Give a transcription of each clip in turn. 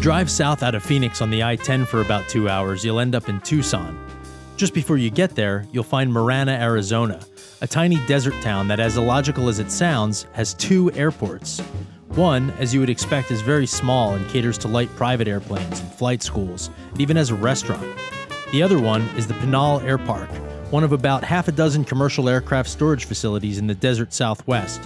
drive south out of Phoenix on the I 10 for about two hours, you'll end up in Tucson. Just before you get there, you'll find Marana, Arizona, a tiny desert town that, as illogical as it sounds, has two airports. One, as you would expect, is very small and caters to light private airplanes and flight schools, and even has a restaurant. The other one is the Pinal Air Park, one of about half a dozen commercial aircraft storage facilities in the desert southwest.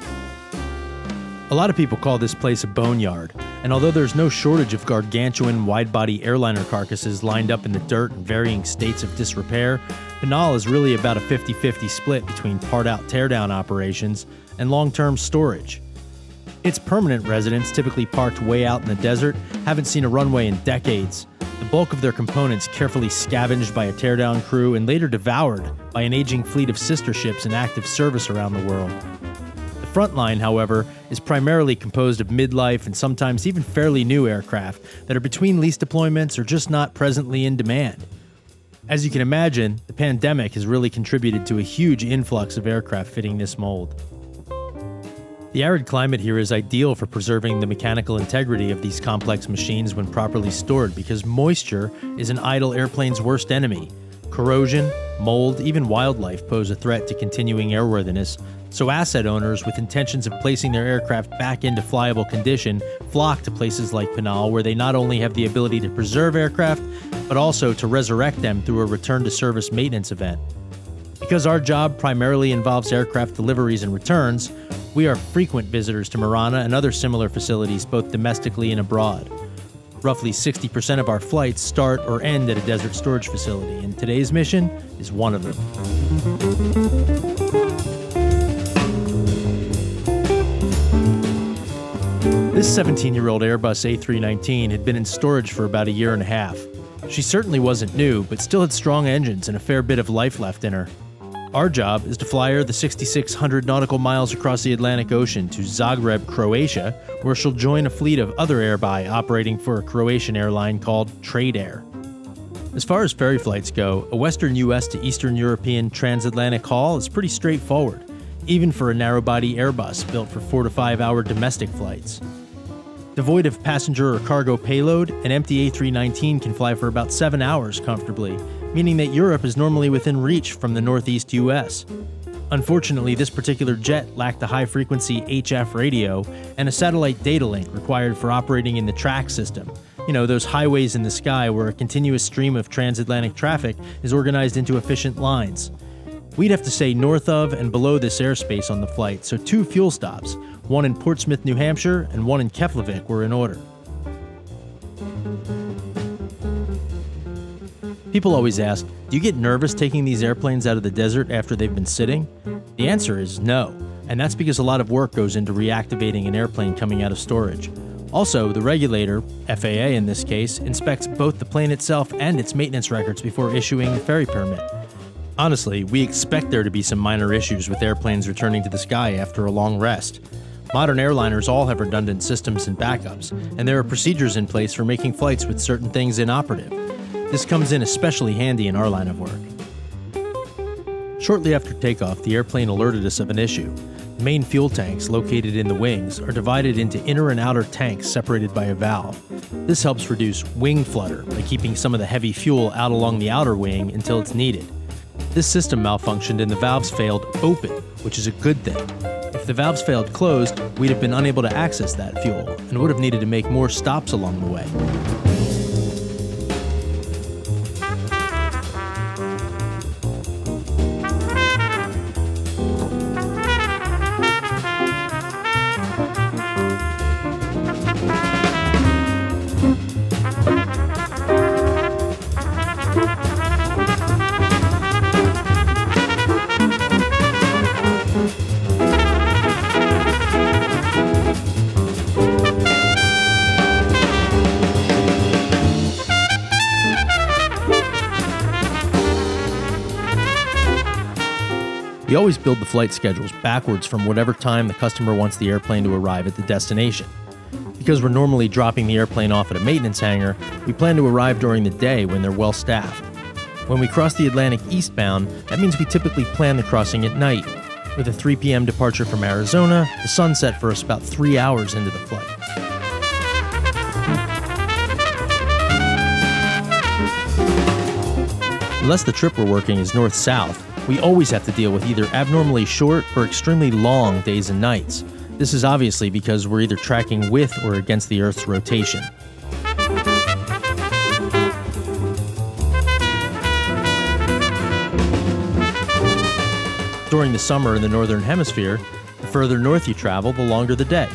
A lot of people call this place a boneyard, and although there's no shortage of gargantuan wide body airliner carcasses lined up in the dirt in varying states of disrepair, Pinal is really about a 50 50 split between part out teardown operations and long term storage. Its permanent residents, typically parked way out in the desert, haven't seen a runway in decades. The bulk of their components carefully scavenged by a teardown crew and later devoured by an aging fleet of sister ships in active service around the world. The front line, however, is primarily composed of midlife and sometimes even fairly new aircraft that are between lease deployments or just not presently in demand. As you can imagine, the pandemic has really contributed to a huge influx of aircraft fitting this mold. The arid climate here is ideal for preserving the mechanical integrity of these complex machines when properly stored because moisture is an idle airplane's worst enemy. Corrosion, mold, even wildlife pose a threat to continuing airworthiness, so asset owners with intentions of placing their aircraft back into flyable condition flock to places like Pinal where they not only have the ability to preserve aircraft, but also to resurrect them through a return to service maintenance event. Because our job primarily involves aircraft deliveries and returns, we are frequent visitors to Marana and other similar facilities both domestically and abroad. Roughly 60% of our flights start or end at a desert storage facility, and today's mission is one of them. This 17 year old Airbus A319 had been in storage for about a year and a half. She certainly wasn't new, but still had strong engines and a fair bit of life left in her. Our job is to fly her the 6,600 nautical miles across the Atlantic Ocean to Zagreb, Croatia, where she'll join a fleet of other airbuy operating for a Croatian airline called Trade Air. As far as ferry flights go, a Western US to Eastern European transatlantic haul is pretty straightforward, even for a narrow body Airbus built for four to five hour domestic flights. Devoid of passenger or cargo payload, an empty A319 can fly for about seven hours comfortably, meaning that Europe is normally within reach from the northeast US. Unfortunately, this particular jet lacked a high frequency HF radio and a satellite data link required for operating in the track system. You know, those highways in the sky where a continuous stream of transatlantic traffic is organized into efficient lines. We'd have to stay north of and below this airspace on the flight, so two fuel stops, one in Portsmouth, New Hampshire, and one in Keflavik, were in order. People always ask, do you get nervous taking these airplanes out of the desert after they've been sitting? The answer is no, and that's because a lot of work goes into reactivating an airplane coming out of storage. Also, the regulator, FAA in this case, inspects both the plane itself and its maintenance records before issuing the ferry permit. Honestly, we expect there to be some minor issues with airplanes returning to the sky after a long rest. Modern airliners all have redundant systems and backups, and there are procedures in place for making flights with certain things inoperative. This comes in especially handy in our line of work. Shortly after takeoff, the airplane alerted us of an issue. The main fuel tanks, located in the wings, are divided into inner and outer tanks separated by a valve. This helps reduce wing flutter by keeping some of the heavy fuel out along the outer wing until it's needed. This system malfunctioned and the valves failed open, which is a good thing. If the valves failed closed, we'd have been unable to access that fuel and would have needed to make more stops along the way. We always build the flight schedules backwards from whatever time the customer wants the airplane to arrive at the destination. Because we're normally dropping the airplane off at a maintenance hangar, we plan to arrive during the day when they're well staffed. When we cross the Atlantic eastbound, that means we typically plan the crossing at night, with a 3 p.m. departure from Arizona, the sun set for us about three hours into the flight. Unless the trip we're working is north south, we always have to deal with either abnormally short or extremely long days and nights. This is obviously because we're either tracking with or against the Earth's rotation. During the summer in the Northern Hemisphere, the further north you travel, the longer the day.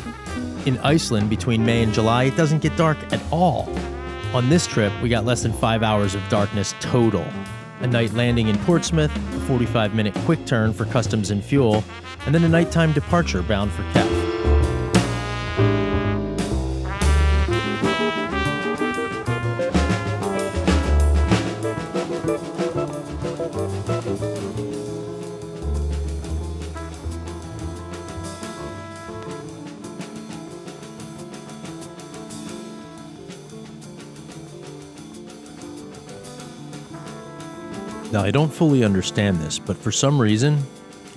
In Iceland, between May and July, it doesn't get dark at all. On this trip, we got less than five hours of darkness total. A night landing in Portsmouth, a 45 minute quick turn for customs and fuel, and then a nighttime departure bound for Kef. I don't fully understand this, but for some reason,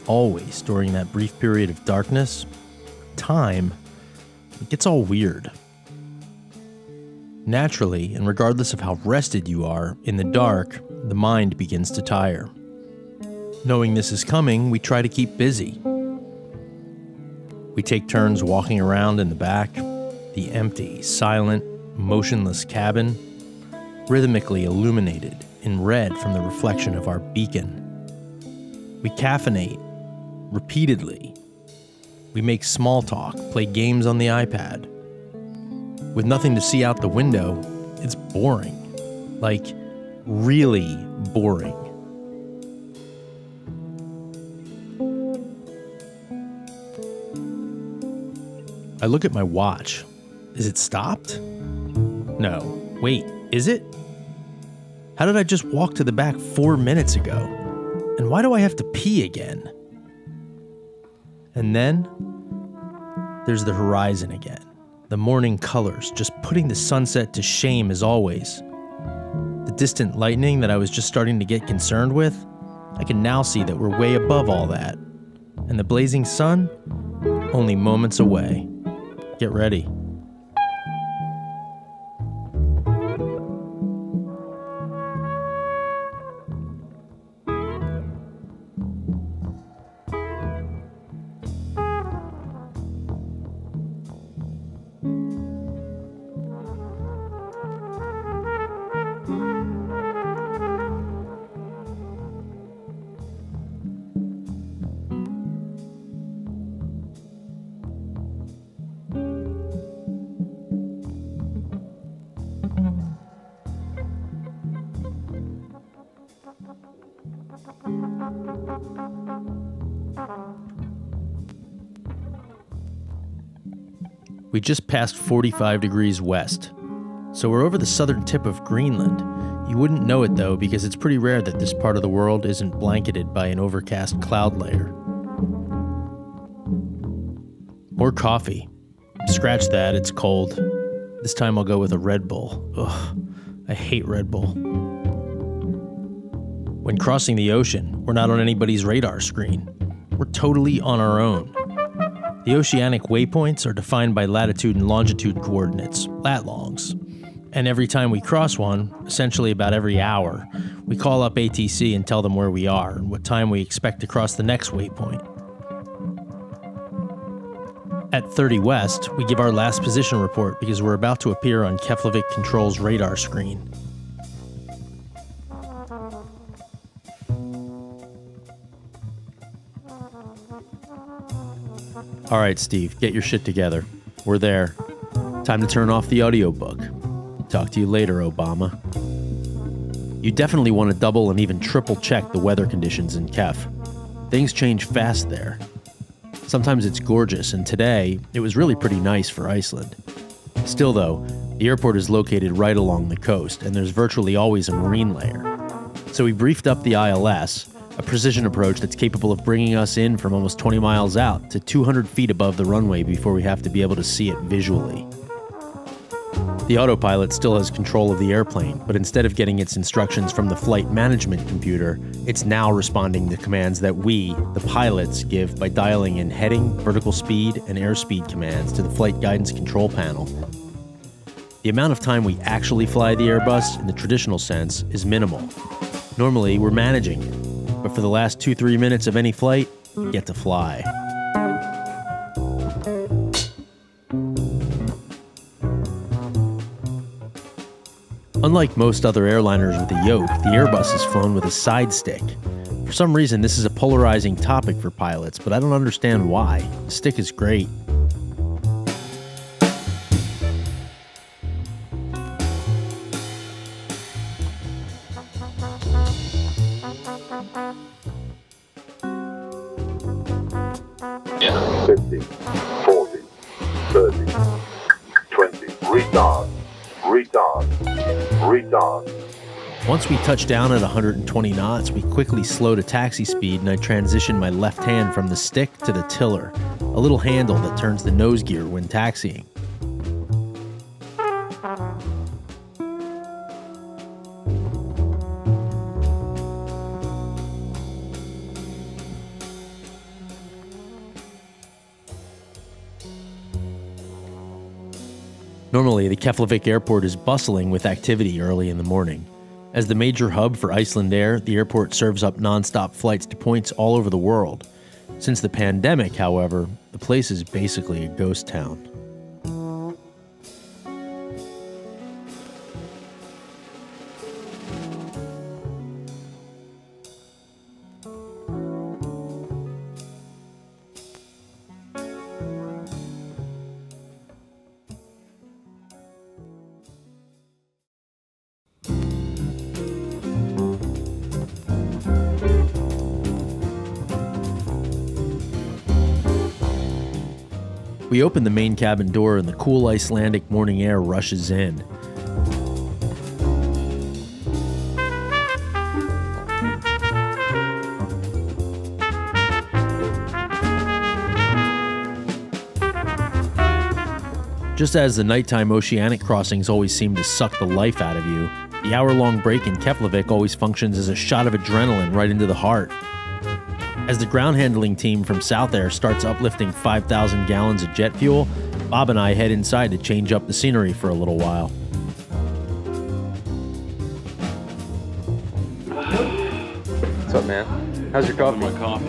always during that brief period of darkness, time, it gets all weird. Naturally, and regardless of how rested you are, in the dark, the mind begins to tire. Knowing this is coming, we try to keep busy. We take turns walking around in the back, the empty, silent, motionless cabin, rhythmically illuminated in red from the reflection of our beacon. We caffeinate repeatedly. We make small talk, play games on the iPad. With nothing to see out the window, it's boring. Like, really boring. I look at my watch. Is it stopped? No. Wait, is it? How did I just walk to the back four minutes ago? And why do I have to pee again? And then there's the horizon again. The morning colors, just putting the sunset to shame as always. The distant lightning that I was just starting to get concerned with, I can now see that we're way above all that. And the blazing sun, only moments away. Get ready. We just passed 45 degrees west, so we're over the southern tip of Greenland. You wouldn't know it though, because it's pretty rare that this part of the world isn't blanketed by an overcast cloud layer. More coffee. Scratch that, it's cold. This time I'll go with a Red Bull. Ugh, I hate Red Bull. When crossing the ocean, we're not on anybody's radar screen. We're totally on our own. The oceanic waypoints are defined by latitude and longitude coordinates, lat-longs. And every time we cross one, essentially about every hour, we call up ATC and tell them where we are and what time we expect to cross the next waypoint. At 30 West, we give our last position report because we're about to appear on Keflavik Control's radar screen. All right, Steve, get your shit together. We're there. Time to turn off the audiobook. Talk to you later, Obama. You definitely want to double and even triple check the weather conditions in Kef. Things change fast there. Sometimes it's gorgeous, and today it was really pretty nice for Iceland. Still, though, the airport is located right along the coast, and there's virtually always a marine layer. So we briefed up the ILS, a precision approach that's capable of bringing us in from almost 20 miles out to 200 feet above the runway before we have to be able to see it visually. The autopilot still has control of the airplane, but instead of getting its instructions from the flight management computer, it's now responding to commands that we, the pilots, give by dialing in heading, vertical speed, and airspeed commands to the flight guidance control panel. The amount of time we actually fly the Airbus in the traditional sense is minimal. Normally, we're managing, but for the last two, three minutes of any flight, you get to fly. Unlike most other airliners with a yoke, the Airbus is flown with a side stick. For some reason, this is a polarizing topic for pilots, but I don't understand why. The stick is great. Once we touch down at 120 knots, we quickly slow to taxi speed and I transition my left hand from the stick to the tiller, a little handle that turns the nose gear when taxiing. Normally, the Keflavik airport is bustling with activity early in the morning. As the major hub for Icelandair, the airport serves up nonstop flights to points all over the world. Since the pandemic, however, the place is basically a ghost town. We open the main cabin door and the cool Icelandic morning air rushes in. Just as the nighttime oceanic crossings always seem to suck the life out of you, the hour long break in Keflavik always functions as a shot of adrenaline right into the heart. As the ground handling team from South Air starts uplifting 5,000 gallons of jet fuel, Bob and I head inside to change up the scenery for a little while. What's up, man? How's your coffee? my coffee.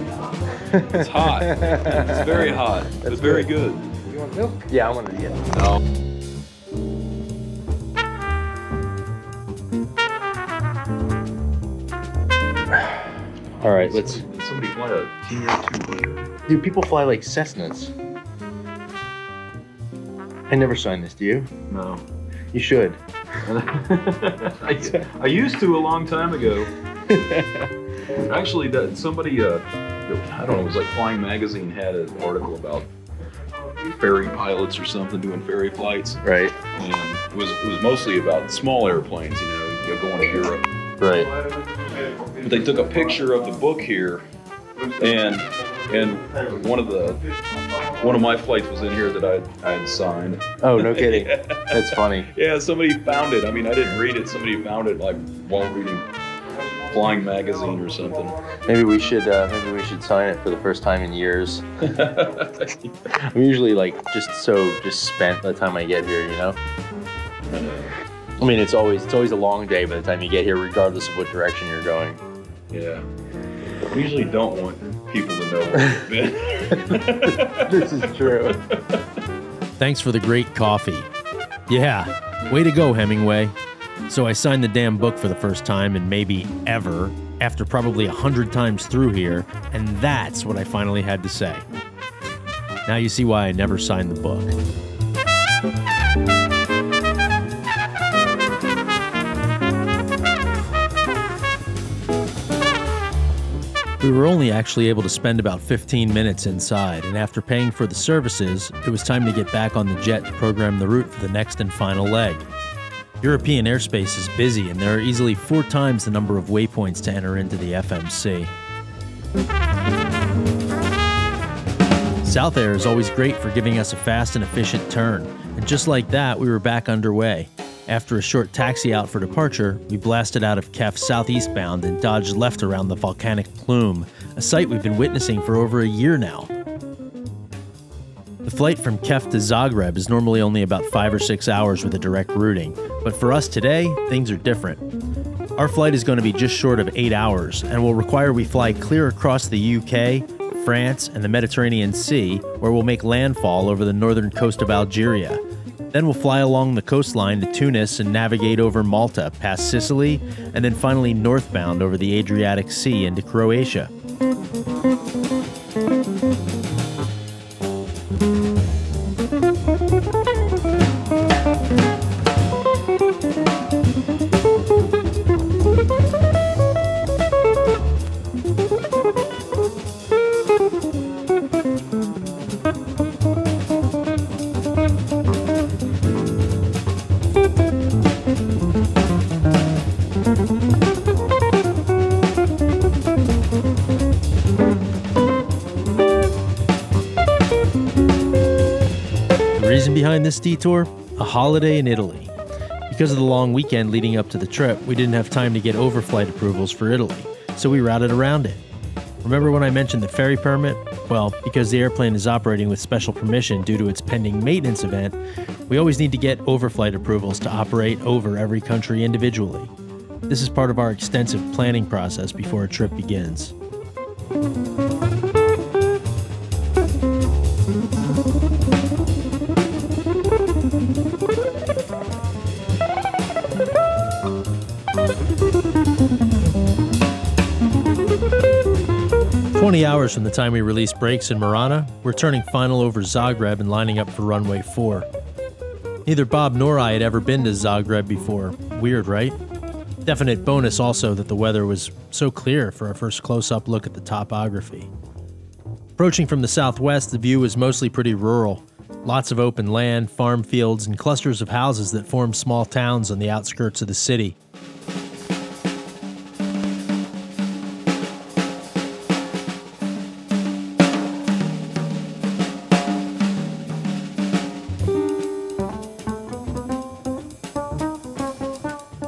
It's hot. It's very hot. It's very good. You want milk? Yeah, I want to get. No. All right, let's. Somebody fly a TR200. Dude, people fly like Cessnas. I never signed this. Do you? No. You should. I, I used to a long time ago. Actually, that somebody, uh, I don't know, it was like Flying Magazine had an article about ferry pilots or something doing ferry flights, Right. and it was it was mostly about small airplanes, you know, you know, going to Europe. Right. But they took a picture of the book here, and and one of the one of my flights was in here that I I had signed. Oh, no kidding. That's funny. Yeah, somebody found it. I mean, I didn't read it. Somebody found it like while reading Flying Magazine or something. Maybe we should. Uh, maybe we should sign it for the first time in years. I'm usually like just so just spent by the time I get here. You know. I mean, it's always it's always a long day by the time you get here, regardless of what direction you're going. yeah. I usually don't want people to know where we've been. this is true. Thanks for the great coffee. Yeah, way to go, Hemingway. So I signed the damn book for the first time and maybe ever, after probably a hundred times through here, and that's what I finally had to say. Now you see why I never signed the book. We were only actually able to spend about 15 minutes inside, and after paying for the services, it was time to get back on the jet to program the route for the next and final leg. European airspace is busy, and there are easily four times the number of waypoints to enter into the FMC. South Air is always great for giving us a fast and efficient turn, and just like that, we were back underway. After a short taxi out for departure, we blasted out of Kef southeastbound and dodged left around the volcanic plume, a sight we've been witnessing for over a year now. The flight from Kef to Zagreb is normally only about five or six hours with a direct routing, but for us today, things are different. Our flight is going to be just short of eight hours and will require we fly clear across the UK, France, and the Mediterranean Sea, where we'll make landfall over the northern coast of Algeria. Then we'll fly along the coastline to Tunis and navigate over Malta, past Sicily, and then finally northbound over the Adriatic Sea into Croatia. This detour? A holiday in Italy. Because of the long weekend leading up to the trip, we didn't have time to get overflight approvals for Italy, so we routed around it. Remember when I mentioned the ferry permit? Well, because the airplane is operating with special permission due to its pending maintenance event, we always need to get overflight approvals to operate over every country individually. This is part of our extensive planning process before a trip begins. 20 hours from the time we released brakes in Marana, we're turning final over Zagreb and lining up for runway 4. Neither Bob nor I had ever been to Zagreb before. Weird, right? Definite bonus also that the weather was so clear for our first close up look at the topography. Approaching from the southwest, the view was mostly pretty rural. Lots of open land, farm fields, and clusters of houses that form small towns on the outskirts of the city.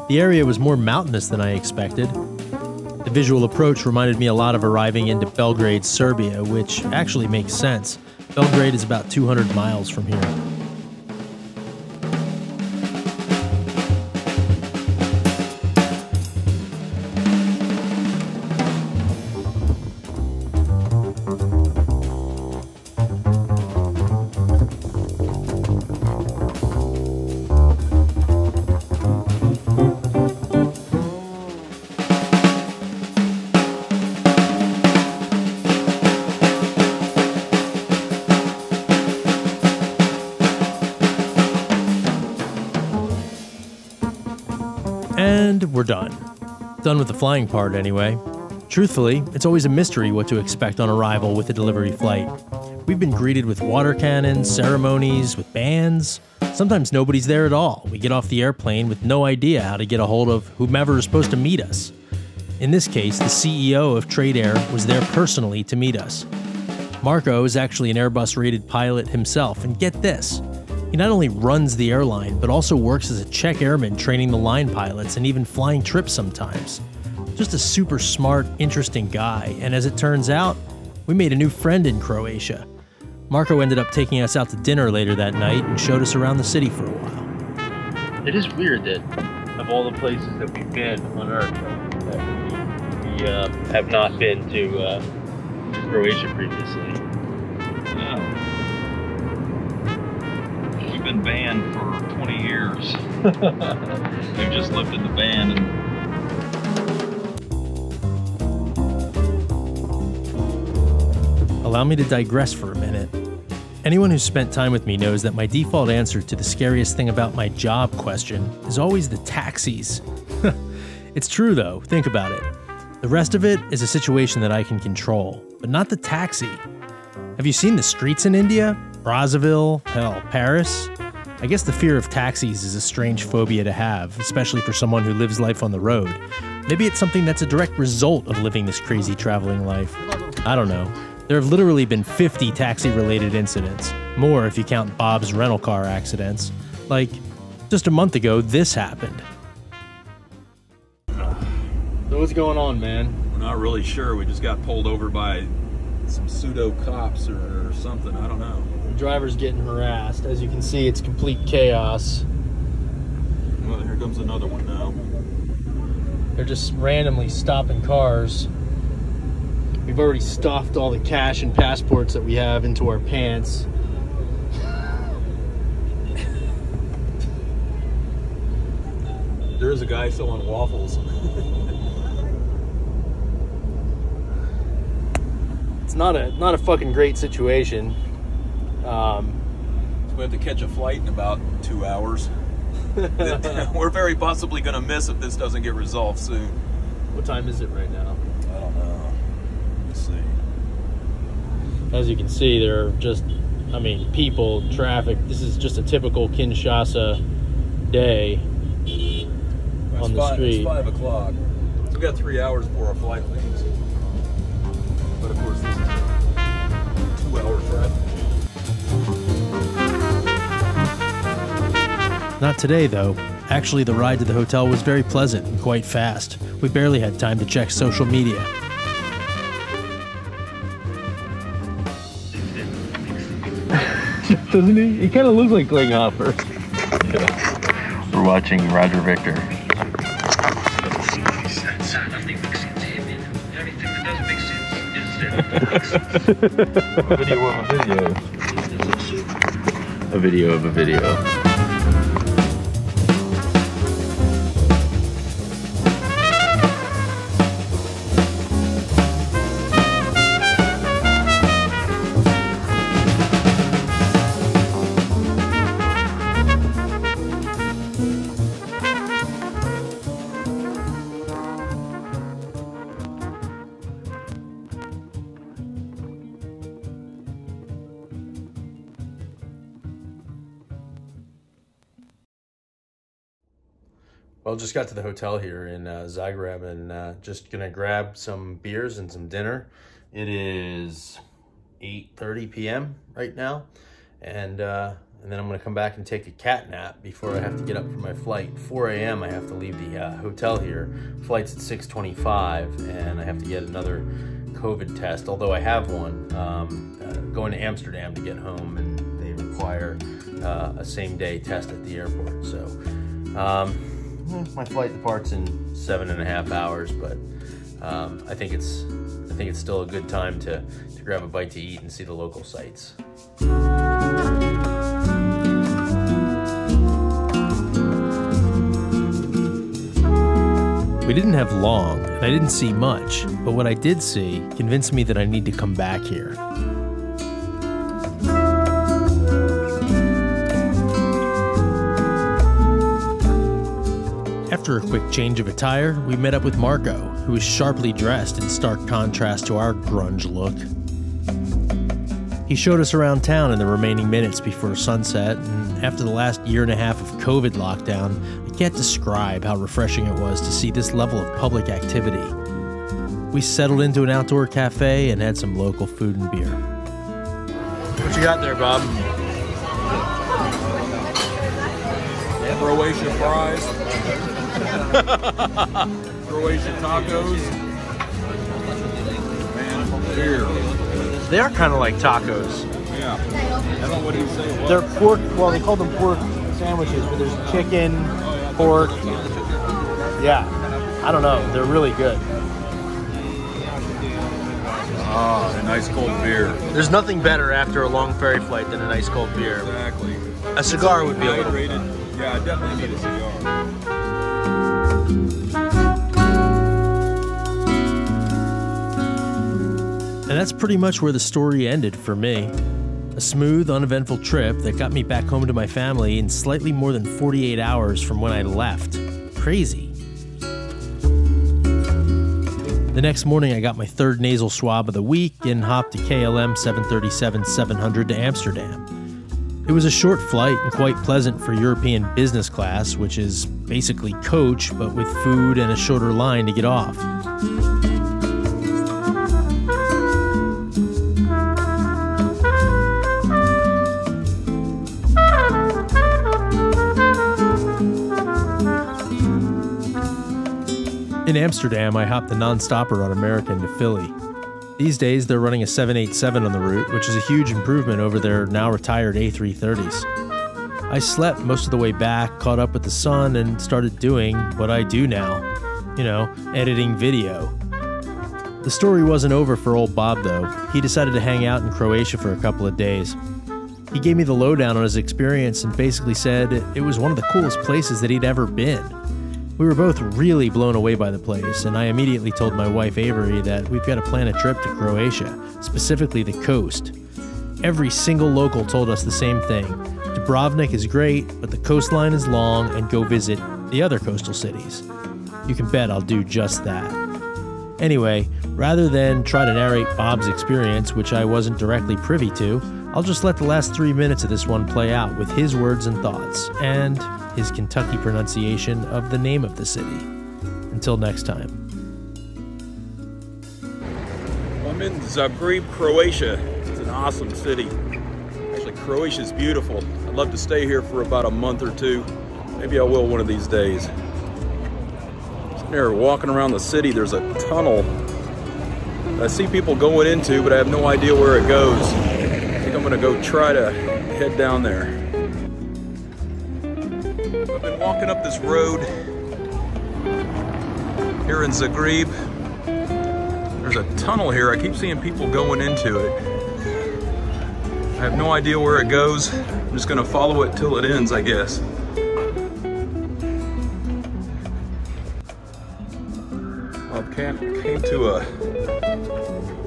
The area was more mountainous than I expected. The visual approach reminded me a lot of arriving into Belgrade, Serbia, which actually makes sense. Belgrade is about 200 miles from here. Flying part, anyway. Truthfully, it's always a mystery what to expect on arrival with a delivery flight. We've been greeted with water cannons, ceremonies, with bands. Sometimes nobody's there at all. We get off the airplane with no idea how to get a hold of whomever is supposed to meet us. In this case, the CEO of Trade Air was there personally to meet us. Marco is actually an Airbus rated pilot himself, and get this he not only runs the airline, but also works as a check airman training the line pilots and even flying trips sometimes. Just a super smart, interesting guy, and as it turns out, we made a new friend in Croatia. Marco ended up taking us out to dinner later that night and showed us around the city for a while. It is weird that of all the places that we've been on Earth, that we, we uh, have not been to uh, Croatia previously. Yeah. We've been banned for 20 years. We've just lifted the ban and Allow me to digress for a minute. Anyone who's spent time with me knows that my default answer to the scariest thing about my job question is always the taxis. it's true though, think about it. The rest of it is a situation that I can control, but not the taxi. Have you seen the streets in India? Brazzaville? Hell, Paris? I guess the fear of taxis is a strange phobia to have, especially for someone who lives life on the road. Maybe it's something that's a direct result of living this crazy traveling life. I don't know. There have literally been 50 taxi related incidents, more if you count Bob's rental car accidents. Like, just a month ago, this happened. So, what's going on, man? we're not really sure. We just got pulled over by some pseudo cops or, or something. I don't know. The driver's getting harassed. As you can see, it's complete chaos. Well, here comes another one now. They're just randomly stopping cars. We've already stuffed all the cash and passports that we have into our pants. There is a guy selling waffles. It's not a not a fucking great situation. Um, We have to catch a flight in about two hours. We're very possibly going to miss if this doesn't get resolved soon. what time is it right now? I don't know. Let's see. As you can see, there are just, I mean, people, traffic. This is just a typical Kinshasa day. It's On the five, street. It's five o'clock. We've got three hours before our flight leaves. But of course, this is a two-hour trip. Not today, though. Actually, the ride to the hotel was very pleasant and quite fast. We barely had time to check social media. Doesn't he? He kind of looks like Klinghoffer. We're watching Roger Victor. Nothing makes sense to him. and Everything that doesn't make sense is that A video of a video. A video of a video. Well, just got to the hotel here in uh, Zagreb and uh, just gonna grab some beers and some dinner. It is 8:30 p.m. right now, and uh, and then I'm gonna come back and take a cat nap before I have to get up for my flight. 4 a.m. I have to leave the uh, hotel here. Flight's at 6:25, and I have to get another COVID test. Although I have one, um, uh, going to Amsterdam to get home, and they require uh, a same-day test at the airport. So. Um, Eh, my flight departs in seven and a half hours, but um, I think it's I think it's still a good time to to grab a bite to eat and see the local sights. We didn't have long, and I didn't see much, but what I did see convinced me that I need to come back here. After a quick change of attire, we met up with Marco, who was sharply dressed in stark contrast to our grunge look. He showed us around town in the remaining minutes before sunset, and after the last year and a half of COVID lockdown, I can't describe how refreshing it was to see this level of public activity. We settled into an outdoor cafe and had some local food and beer. What you got there, Bob? Croatian fries. Croatian tacos. And beer. They are kind of like tacos. Yeah. I don't know what do you say. They're pork, well, they call them pork sandwiches, but there's chicken, pork. Yeah, I don't know. They're really good. Ah, a nice cold beer. There's nothing better after a long ferry flight than a nice cold beer. Exactly. A cigar would be a little. Hydrated. Yeah, I definitely need a cigar. And that's pretty much where the story ended for me. A smooth, uneventful trip that got me back home to my family in slightly more than 48 hours from when I left. Crazy. The next morning, I got my third nasal swab of the week and hopped to KLM 737 700 to Amsterdam. It was a short flight and quite pleasant for European business class, which is basically coach but with food and a shorter line to get off. In Amsterdam, I hopped the non-stopper on American to Philly. These days, they're running a 787 on the route, which is a huge improvement over their now retired A330s. I slept most of the way back, caught up with the sun, and started doing what I do now you know, editing video. The story wasn't over for old Bob, though. He decided to hang out in Croatia for a couple of days. He gave me the lowdown on his experience and basically said it was one of the coolest places that he'd ever been. We were both really blown away by the place, and I immediately told my wife Avery that we've got to plan a trip to Croatia, specifically the coast. Every single local told us the same thing. Dubrovnik is great, but the coastline is long, and go visit the other coastal cities. You can bet I'll do just that. Anyway, rather than try to narrate Bob's experience, which I wasn't directly privy to, I'll just let the last three minutes of this one play out with his words and thoughts, and his Kentucky pronunciation of the name of the city. Until next time. I'm in Zagreb, Croatia. It's an awesome city. Actually, Croatia is beautiful. I'd love to stay here for about a month or two. Maybe I will one of these days. There walking around the city, there's a tunnel I see people going into, but I have no idea where it goes. I think I'm gonna go try to head down there. Walking up this road here in Zagreb. There's a tunnel here. I keep seeing people going into it. I have no idea where it goes. I'm just gonna follow it till it ends, I guess. I came, came to a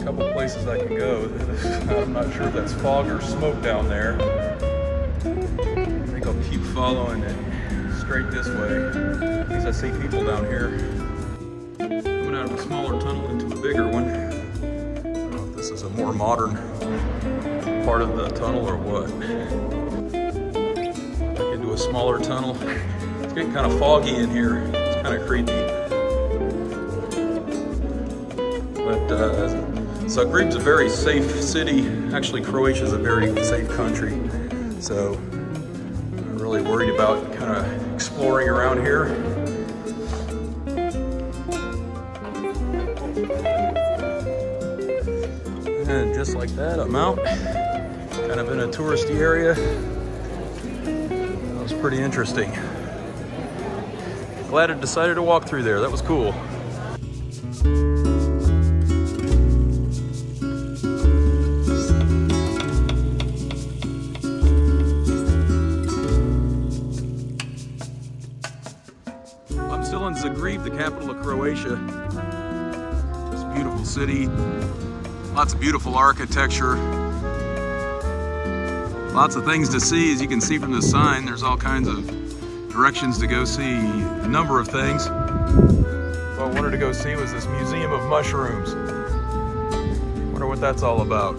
couple places I can go. I'm not sure if that's fog or smoke down there. I think I'll keep following it straight this way. Least I see people down here. Coming out of a smaller tunnel into a bigger one. I don't know if this is a more modern part of the tunnel or what. Back into a smaller tunnel. It's getting kind of foggy in here. It's kind of creepy. But uh, Zagreb's a very safe city. Actually, Croatia is a very safe country. So of exploring around here. And just like that, I'm out. Kind of in a touristy area. That was pretty interesting. Glad I decided to walk through there. That was cool. City. Lots of beautiful architecture. Lots of things to see. As you can see from the sign, there's all kinds of directions to go see a number of things. What I wanted to go see was this Museum of Mushrooms. Wonder what that's all about.